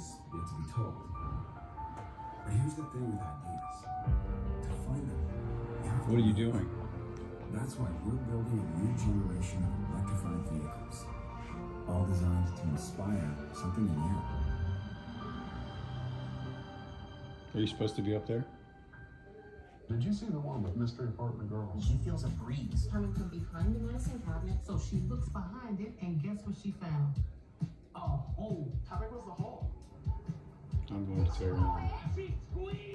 stories yet to be told. But here's the thing with ideas. To find them, you have to What are you doing? That's why we're building a new generation of electrified vehicles. All designed to inspire something in you. Are you supposed to be up there? Did you see the one with Mystery Apartment Girls? She feels a breeze. coming from behind the medicine cabinet. So she looks behind it, and guess what she found? I'm going to tear it.